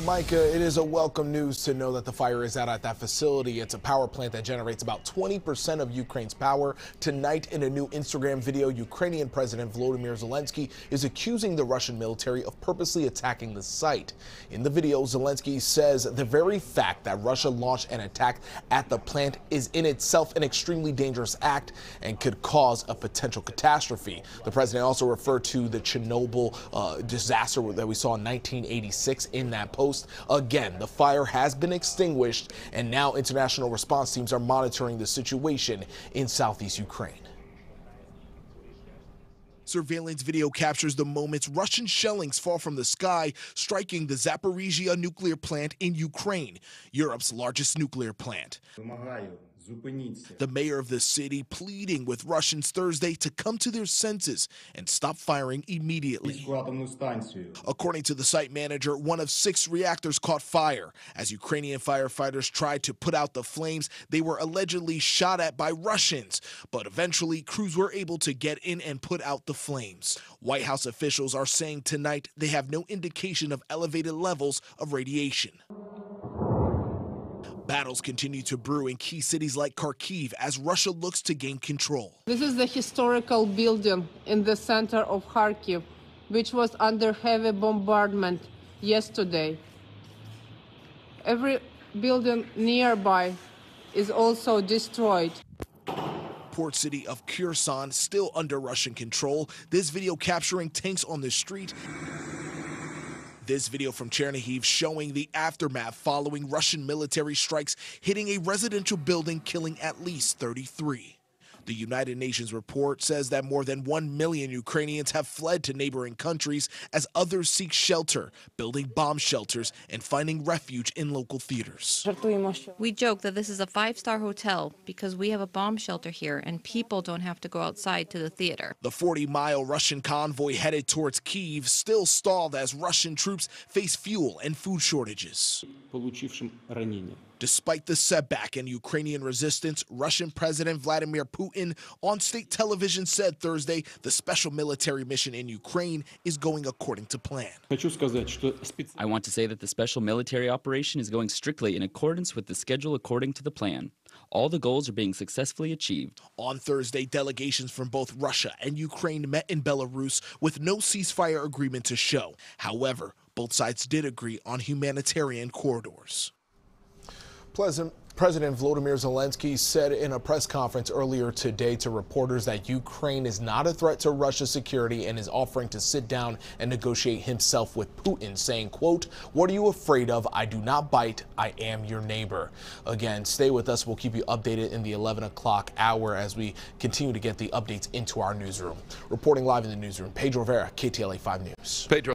Micah, it is a welcome news to know that the fire is out at that facility. It's a power plant that generates about 20% of Ukraine's power. Tonight, in a new Instagram video, Ukrainian President Volodymyr Zelensky is accusing the Russian military of purposely attacking the site. In the video, Zelensky says the very fact that Russia launched an attack at the plant is in itself an extremely dangerous act and could cause a potential catastrophe. The president also referred to the Chernobyl uh, disaster that we saw in 1986 in that post Again, the fire has been extinguished, and now international response teams are monitoring the situation in southeast Ukraine. Surveillance video captures the moments Russian shellings fall from the sky, striking the Zaporizhia nuclear plant in Ukraine, Europe's largest nuclear plant. The mayor of the city pleading with Russians Thursday to come to their senses and stop firing immediately. According to the site manager, one of six reactors caught fire. As Ukrainian firefighters tried to put out the flames, they were allegedly shot at by Russians. But eventually, crews were able to get in and put out the flames. White House officials are saying tonight they have no indication of elevated levels of radiation. Battles continue to brew in key cities like Kharkiv as Russia looks to gain control. This is the historical building in the center of Kharkiv, which was under heavy bombardment yesterday. Every building nearby is also destroyed port city of Kherson still under Russian control. This video capturing tanks on the street this video from Chernihiv showing the aftermath following Russian military strikes hitting a residential building, killing at least 33. The United Nations report says that more than 1 million Ukrainians have fled to neighboring countries as others seek shelter, building bomb shelters and finding refuge in local theaters. We joke that this is a five star hotel because we have a bomb shelter here and people don't have to go outside to the theater. The 40 mile Russian convoy headed towards Kiev still stalled as Russian troops face fuel and food shortages. Despite the setback and Ukrainian resistance, Russian President Vladimir Putin on state television said Thursday the special military mission in Ukraine is going according to plan. I want to say that the special military operation is going strictly in accordance with the schedule according to the plan. All the goals are being successfully achieved. On Thursday, delegations from both Russia and Ukraine met in Belarus with no ceasefire agreement to show. However, both sides did agree on humanitarian corridors. President Volodymyr Zelensky said in a press conference earlier today to reporters that Ukraine is not a threat to Russia's security and is offering to sit down and negotiate himself with Putin, saying, quote, what are you afraid of? I do not bite. I am your neighbor. Again, stay with us. We'll keep you updated in the 11 o'clock hour as we continue to get the updates into our newsroom. Reporting live in the newsroom, Pedro Rivera, KTLA 5 News. Pedro.